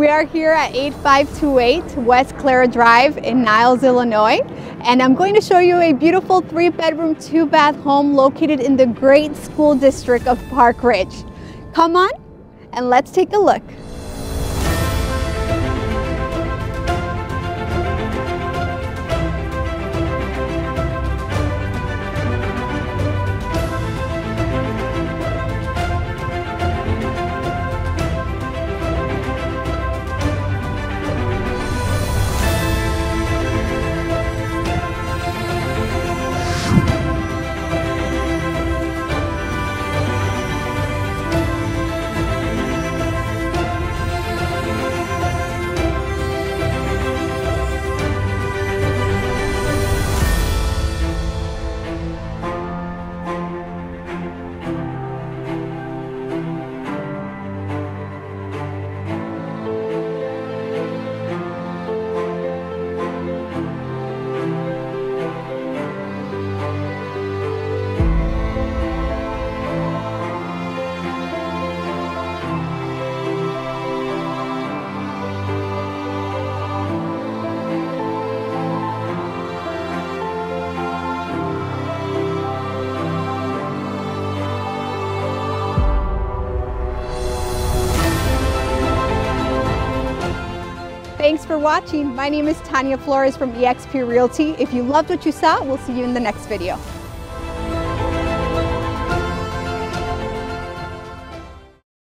We are here at 8528 West Clara Drive in Niles, Illinois, and I'm going to show you a beautiful three bedroom, two bath home located in the great school district of Park Ridge. Come on and let's take a look. Thanks for watching. My name is Tanya Flores from eXp Realty. If you loved what you saw, we'll see you in the next video.